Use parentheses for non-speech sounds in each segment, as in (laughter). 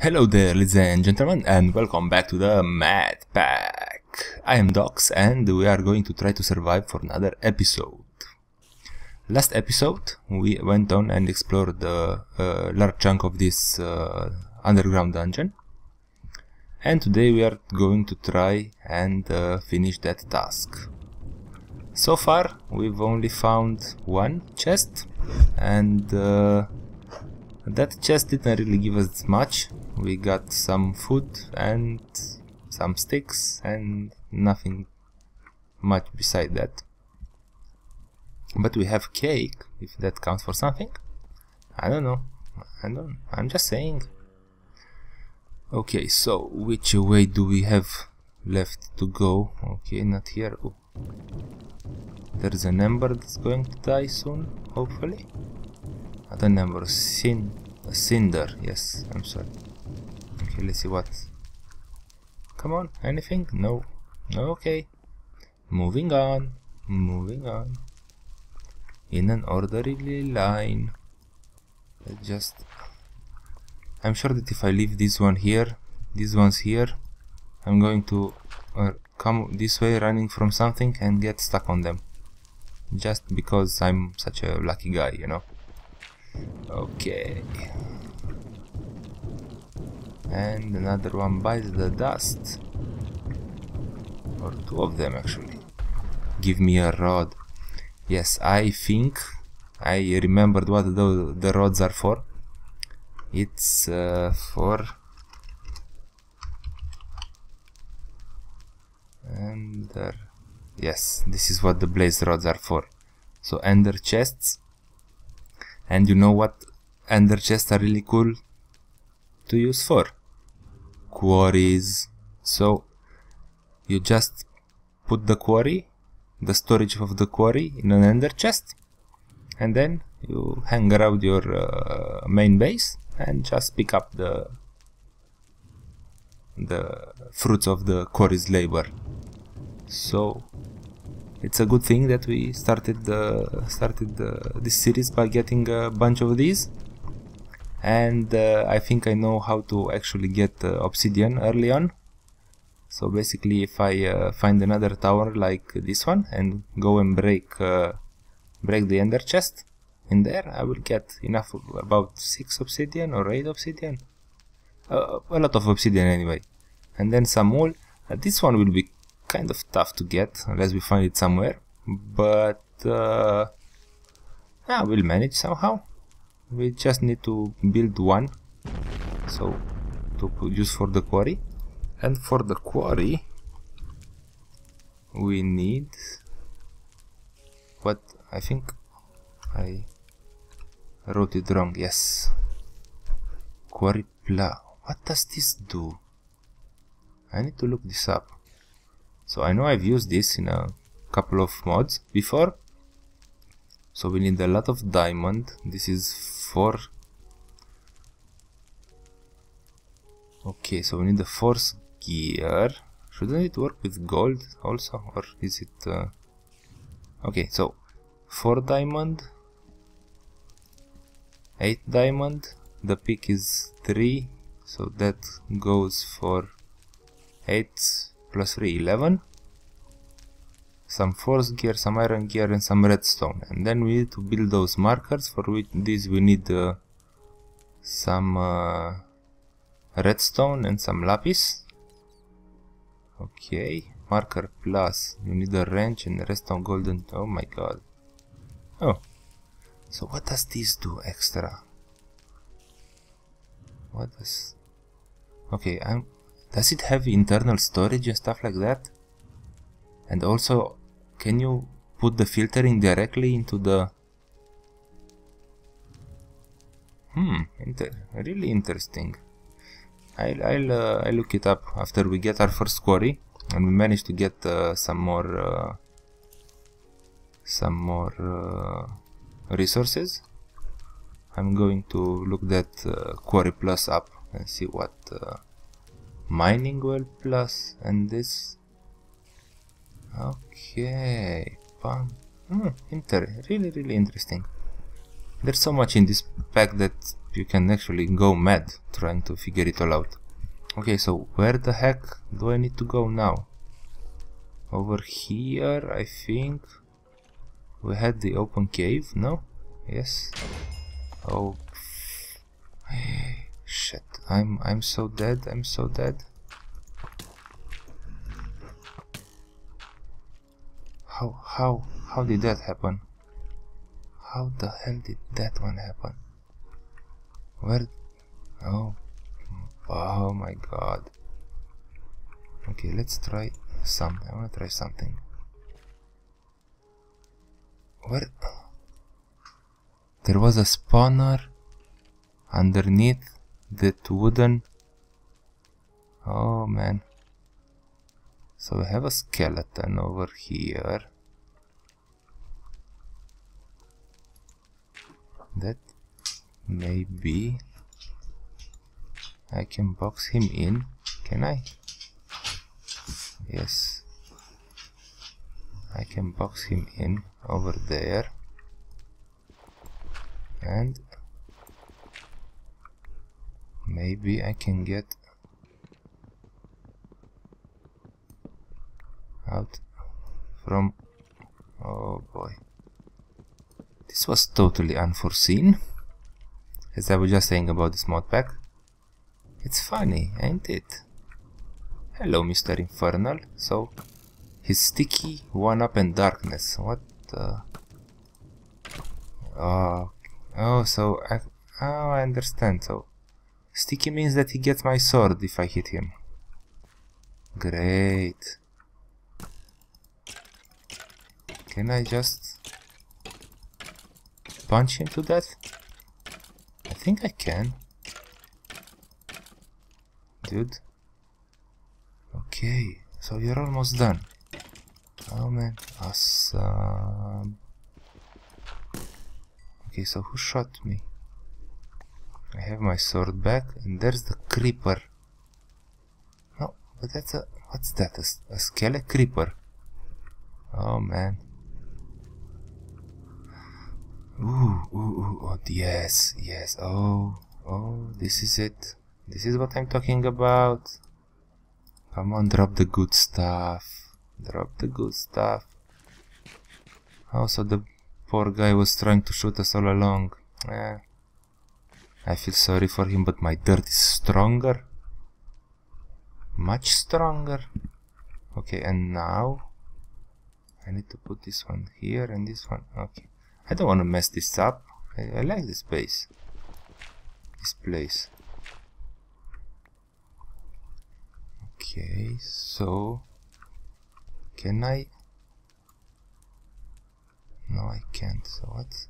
Hello there, ladies and gentlemen, and welcome back to the Mad Pack. I am Dox, and we are going to try to survive for another episode. Last episode, we went on and explored a uh, large chunk of this uh, underground dungeon, and today we are going to try and uh, finish that task. So far, we've only found one chest, and uh, that chest didn't really give us much. We got some food and some sticks and nothing much beside that. But we have cake, if that counts for something. I don't know. I don't. I'm just saying. Okay, so which way do we have left to go? Okay, not here. Oh. There's an ember that's going to die soon, hopefully. Not an ember, sin, a cinder. Yes, I'm sorry. Okay, let's see what. Come on, anything? No. Okay. Moving on. Moving on. In an orderly line. Let's just. I'm sure that if I leave this one here, these ones here, I'm going to uh, come this way running from something and get stuck on them. Just because I'm such a lucky guy, you know. Okay. And another one bites the dust. Or two of them actually. Give me a rod. Yes, I think I remembered what the, the rods are for. It's uh, for... Ender... Yes, this is what the blaze rods are for. So ender chests. And you know what ender chests are really cool to use for? Quarries. So you just put the quarry, the storage of the quarry in an ender chest. And then you hang around your uh, main base and just pick up the the fruits of the quarry's labor. So it's a good thing that we started the started uh, this series by getting a bunch of these and uh, I think I know how to actually get uh, obsidian early on. So basically if I uh, find another tower like this one and go and break uh, break the ender chest in there I will get enough about 6 obsidian or 8 obsidian. A lot of obsidian anyway. And then some wool. This one will be kind of tough to get unless we find it somewhere. But uh, yeah we'll manage somehow we just need to build one. So to use for the quarry. And for the quarry we need what I think I wrote it wrong. Yes. Quarry plow. What does this do? I need to look this up. So I know I've used this in a couple of mods before. So we need a lot of diamond. This is for... Okay, so we need the force gear. Shouldn't it work with gold also? Or is it... Uh... Okay, so 4 diamond. 8 diamond. The pick is 3. So that goes for 8 plus 3 11 some force gear some iron gear and some redstone. And then we need to build those markers for which this we need uh, some uh, redstone and some lapis. Okay marker plus. You need a wrench and redstone golden oh my god. Oh. So what does this do extra? What does okay i'm does it have internal storage and stuff like that? And also, can you put the filtering directly into the... Hmm, inter really interesting. I'll, I'll, uh, I'll look it up after we get our first quarry and we manage to get uh, some more uh, some more uh, resources. I'm going to look that uh, quarry plus up and see what uh, mining well plus and this okay fun hmm, inter really really interesting there's so much in this pack that you can actually go mad trying to figure it all out. Okay, so where the heck do I need to go now? Over here, I think. We had the open cave, no? Yes. Oh. (sighs) Shit, I'm I'm so dead, I'm so dead. How how how did that happen? How the hell did that one happen? Where oh oh my god. Okay, let's try some. I wanna try something. Where there was a spawner underneath that wooden oh man so we have a skeleton over here. That maybe I can box him in. Can I? Yes. I can box him in over there. And maybe I can get out from oh boy this was totally unforeseen as I was just saying about this mod pack it's funny ain't it hello Mr. Infernal so he's sticky one up in darkness what the oh Oh, so I, oh, I understand. So sticky means that he gets my sword if I hit him. Great. Can I just punch him to death? I think I can. Dude. Okay, so you're almost done. Oh man, awesome. Okay, so who shot me? I have my sword back, and there's the creeper. No, but that's a... What's that? A, a skeleton creeper. Oh, man. Ooh, ooh, ooh, oh, yes, yes, oh, oh, this is it. This is what I'm talking about. Come on, drop the good stuff. Drop the good stuff. Also, the Poor guy was trying to shoot us all along. Eh. I feel sorry for him, but my dirt is stronger. Much stronger. Okay, and now I need to put this one here and this one. Okay. I don't want to mess this up. I, I like this place. This place. Okay, so can I no, I can't. So what?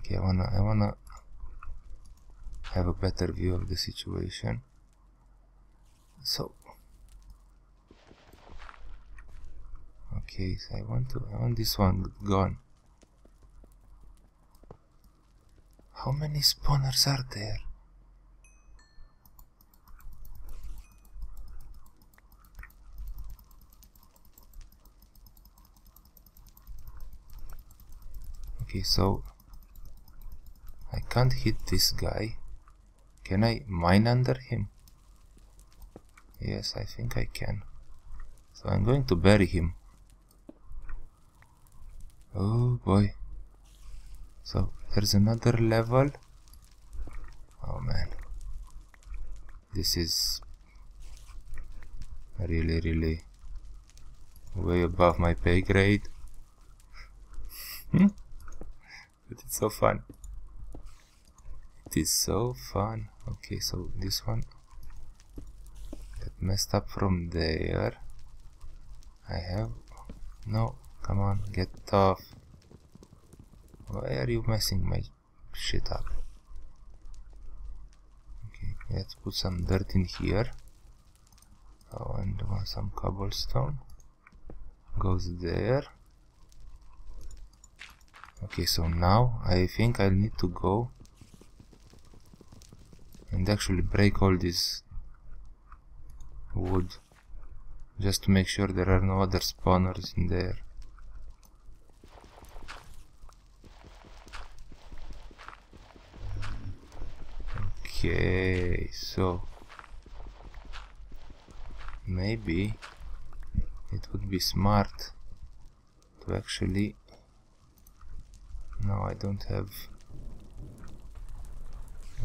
Okay, I wanna, I wanna have a better view of the situation. So, okay, so I want to, I want this one gone. How many spawners are there? Okay, so I can't hit this guy. Can I mine under him? Yes, I think I can. So I'm going to bury him. Oh boy. So there's another level. Oh man. This is really, really way above my pay grade. Hmm? but it's so fun it is so fun okay so this one got messed up from there I have no come on get off why are you messing my shit up? Okay let's put some dirt in here. Oh and some cobblestone goes there. Okay so now I think I'll need to go and actually break all this wood just to make sure there are no other spawners in there Okay, so maybe it would be smart to actually no I don't have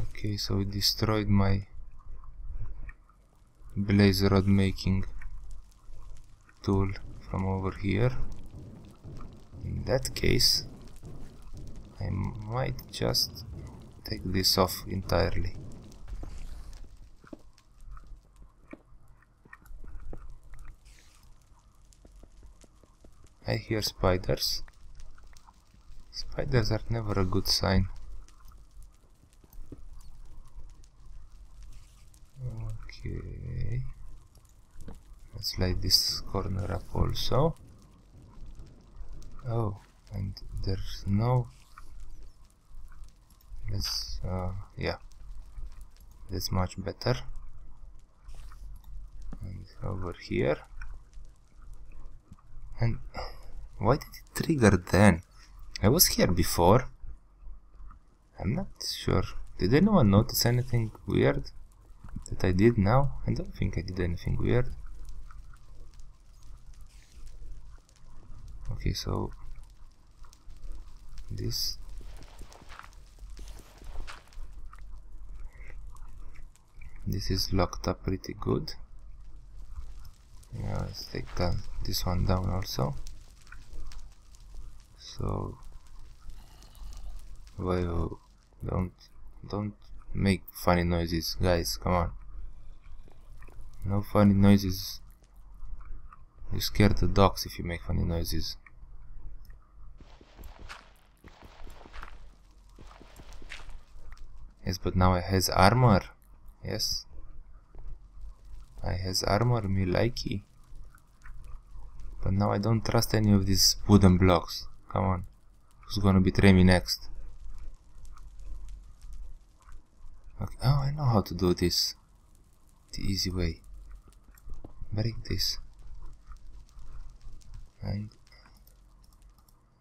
okay so it destroyed my blaze rod making tool from over here. In that case I might just take this off entirely I hear spiders. Spiders are never a good sign. Okay. Let's light this corner up also. Oh, and there's no... Let's... Uh, yeah. That's much better. And over here. And... Why did it trigger then? I was here before. I'm not sure. Did anyone notice anything weird that I did now? I don't think I did anything weird. Okay, so this this is locked up pretty good. Yeah, let's take this one down also so well don't don't make funny noises guys come on. No funny noises. You scare the dogs if you make funny noises. Yes but now I has armor. Yes. I has armor me likey. But now I don't trust any of these wooden blocks Come on. Who's gonna betray me next? Okay. Oh, I know how to do this. The easy way. Break this. And...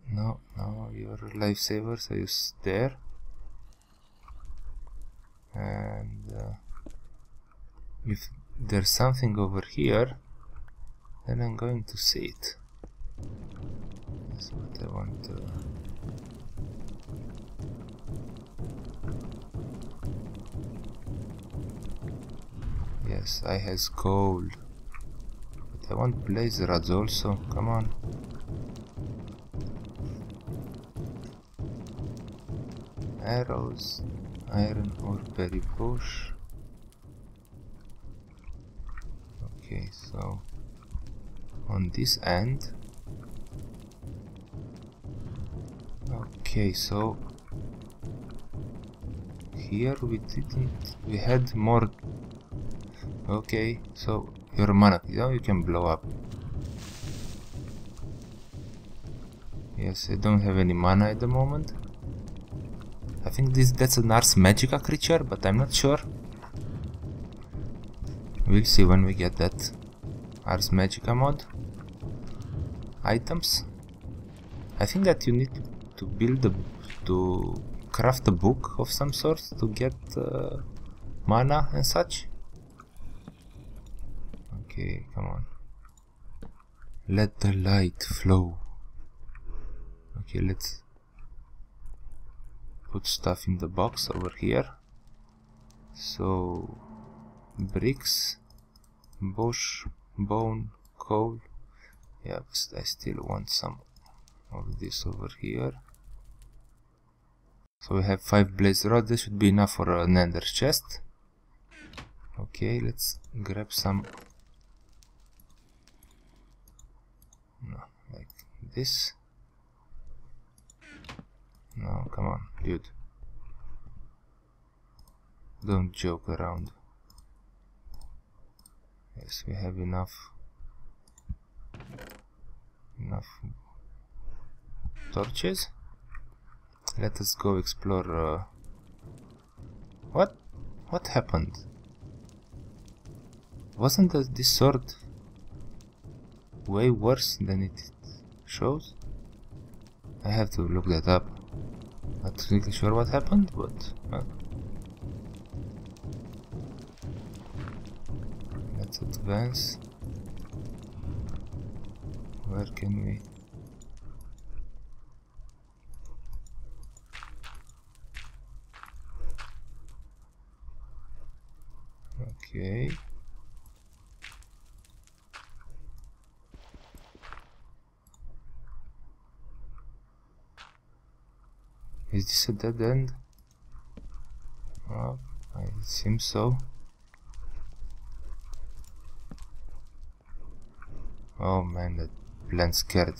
No, no, your lifesaver, so you there. And... Uh, if there's something over here, then I'm going to see it. That's what I want to... Yes, I has gold. But I want blaze rods also, come on. Arrows, iron or berry bush. Okay, so on this end okay so here we didn't we had more. Okay so your mana now you can blow up. Yes I don't have any mana at the moment. I think this that's an Ars Magica creature but I'm not sure. We'll see when we get that Ars Magica mod. Items? I think that you need to build a to craft a book of some sort to get uh, mana and such? Okay come on. Let the light flow. Okay let's put stuff in the box over here. So bricks bush bone coal. Yeah I still want some of this over here so we have 5 blaze rods, this should be enough for a nether's chest. Okay, let's grab some... No, like this. No, come on, dude. Don't joke around. Yes, we have enough enough torches let us go explore... Uh... What? What happened? Wasn't this sword way worse than it shows? I have to look that up. Not really sure what happened, but... Uh. Let's advance. Where can we... Okay. Is this a dead end? Oh, it seems so. Oh man, that plant scared.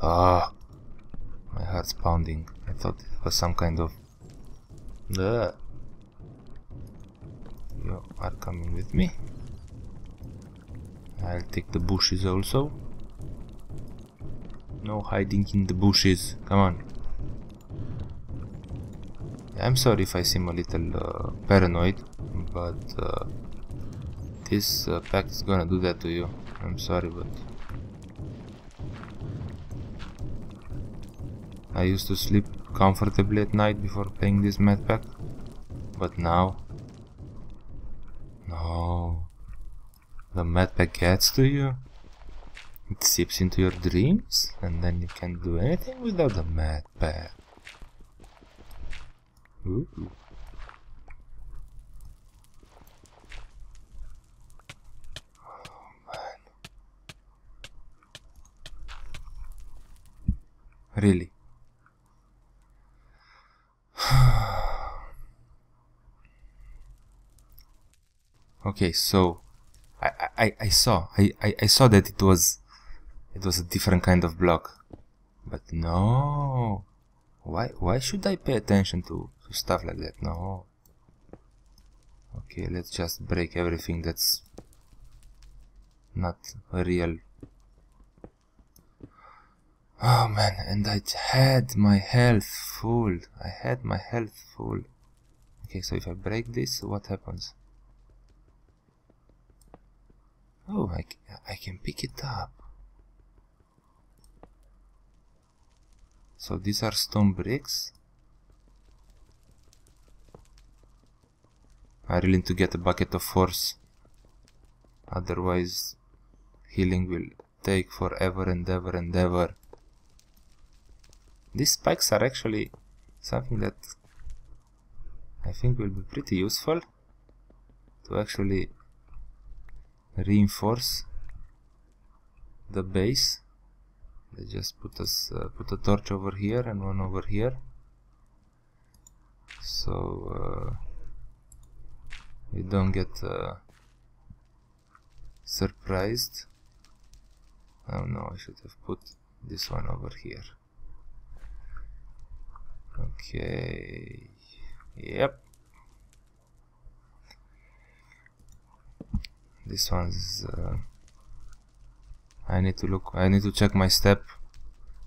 Ah, my heart's pounding. I thought it was some kind of. Ugh. Are coming with me. I'll take the bushes also. No hiding in the bushes. Come on. I'm sorry if I seem a little uh, paranoid, but uh, this uh, pack is gonna do that to you. I'm sorry, but I used to sleep comfortably at night before playing this Mad Pack, but now, no, pack gets to you. It seeps into your dreams, and then you can't do anything without the Mad Pack. Ooh. Oh, really? (sighs) okay, so I, I, I saw I, I, I saw that it was it was a different kind of block. But no. Why why should I pay attention to to stuff like that. No. Okay, let's just break everything that's not real. Oh man, and I had my health full. I had my health full. Okay, so if I break this, what happens? Oh, I, I can pick it up. So these are stone bricks. I really need to get a bucket of force. Otherwise, healing will take forever and ever and ever. These spikes are actually something that I think will be pretty useful to actually reinforce the base. They just put us uh, put a torch over here and one over here. So uh, we don't get uh, surprised oh no I should have put this one over here okay yep this one's uh, I need to look I need to check my step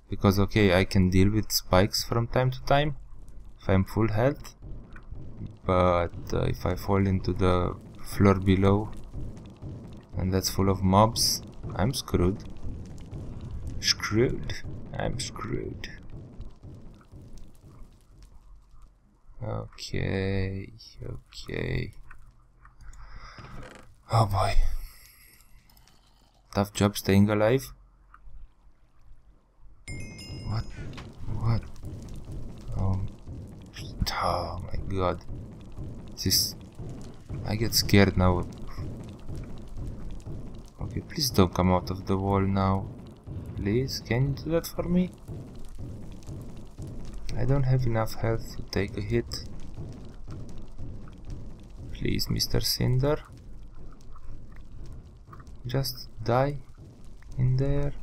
because okay I can deal with spikes from time to time if I'm full health but uh, if I fall into the floor below and that's full of mobs I'm screwed. Screwed? I'm screwed. Okay okay oh boy tough job staying alive what what oh, oh my god this... I get scared now. Okay, please don't come out of the wall now. Please, can you do that for me? I don't have enough health to take a hit. Please, Mr. Cinder. Just die in there.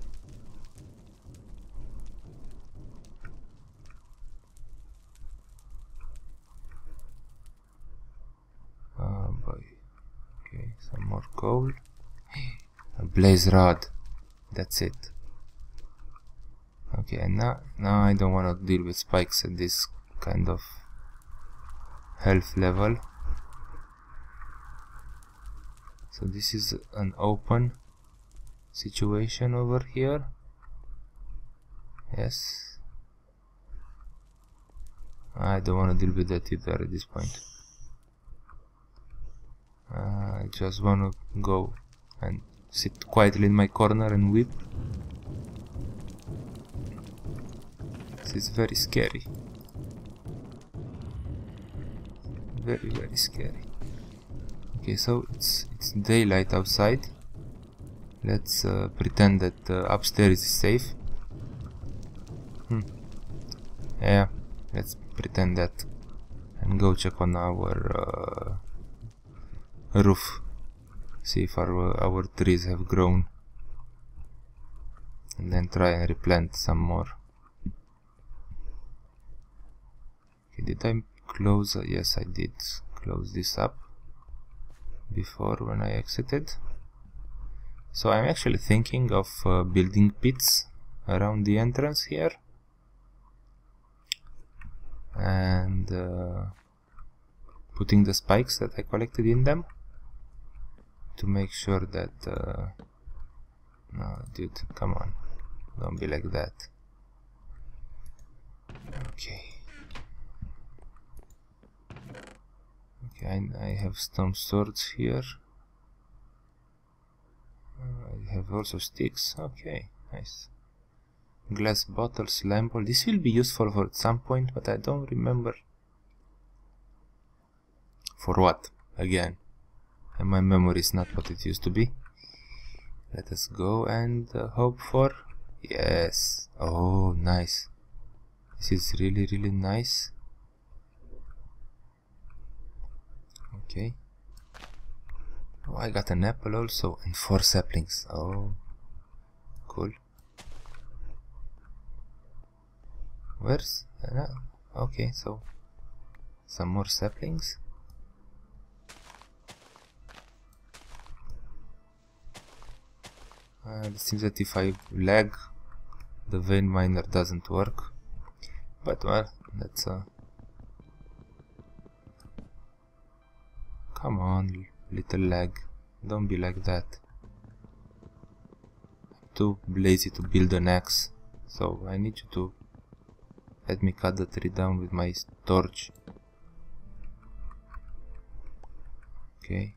Uh, boy. okay some more coal (gasps) a blaze rod that's it okay and now now I don't want to deal with spikes at this kind of health level so this is an open situation over here yes I don't want to deal with that either at this point uh, I just want to go and sit quietly in my corner and weep. This is very scary. Very, very scary. Okay, so it's it's daylight outside. Let's uh, pretend that uh, upstairs is safe. Hmm. Yeah, let's pretend that and go check on our uh, roof. See if our, our trees have grown. And then try and replant some more. Okay, did I close? Yes, I did close this up before when I exited. So I'm actually thinking of uh, building pits around the entrance here. And uh, putting the spikes that I collected in them to make sure that uh, no dude come on. Don't be like that. Okay okay I, I have some swords here. Uh, I have also sticks. Okay nice. Glass bottles lamp this will be useful for at some point but I don't remember. For what? Again. And my memory is not what it used to be. Let us go and uh, hope for yes. Oh nice. This is really really nice okay. Oh I got an apple also and four saplings. Oh cool. Where's uh, okay so some more saplings. Uh, it seems that if I lag, the vein miner doesn't work. But well, that's uh Come on, little lag. Don't be like that. I'm too lazy to build an axe, so I need you to let me cut the tree down with my torch. Okay.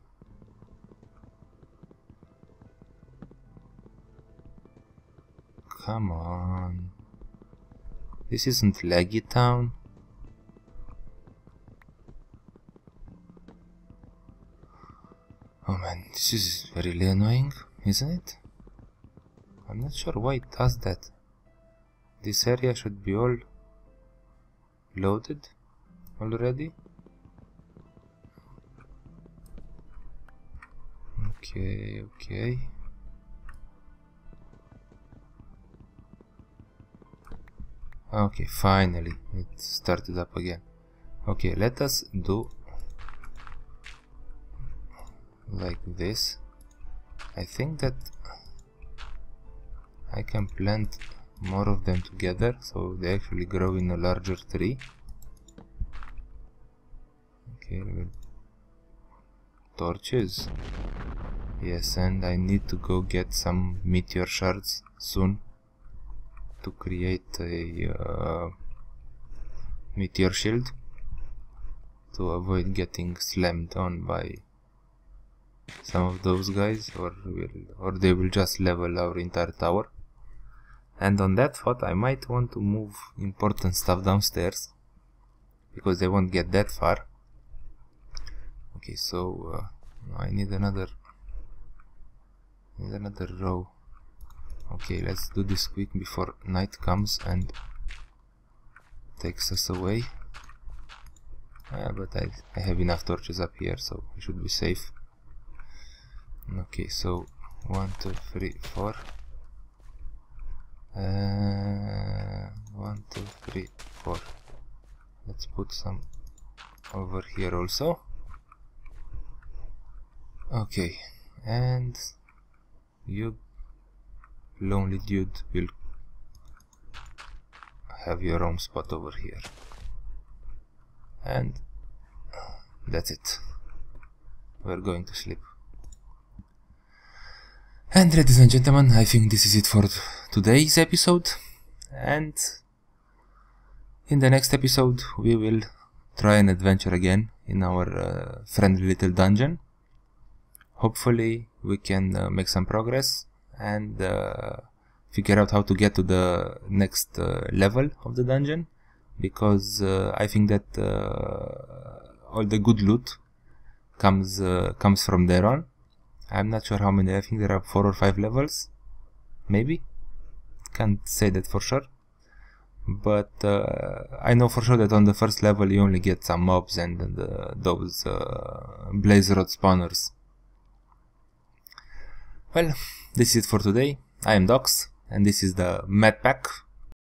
Come on. This isn't Laggy Town. Oh man, this is really annoying, isn't it? I'm not sure why it does that. This area should be all loaded already. Okay, okay. Ah, okay finally it started up again okay let us do like this. I think that I can plant more of them together so they actually grow in a larger tree. Okay torches. Yes and I need to go get some meteor shards soon to create a uh, meteor shield to avoid getting slammed on by some of those guys or will or they will just level our entire tower. And on that thought I might want to move important stuff downstairs because they won't get that far. Okay so uh, I need another need another row. Okay let's do this quick before night comes and takes us away. Uh, but I, I have enough torches up here so we should be safe okay so one two three four. Uh, one two three four. Let's put some over here also. Okay and you lonely dude will have your own spot over here. And that's it. We're going to sleep and ladies and gentlemen I think this is it for today's episode. And in the next episode we will try an adventure again in our uh, friendly little dungeon. Hopefully we can uh, make some progress and uh, figure out how to get to the next uh, level of the dungeon. Because uh, I think that uh, all the good loot comes comes from there on. I'm not sure how many. I think there are four or five levels, maybe. Can't say that for sure, but uh, I know for sure that on the first level you only get some mobs and uh, those blaze rod spawners. Well, this is it for today. I am Docs, and this is the Mad Pack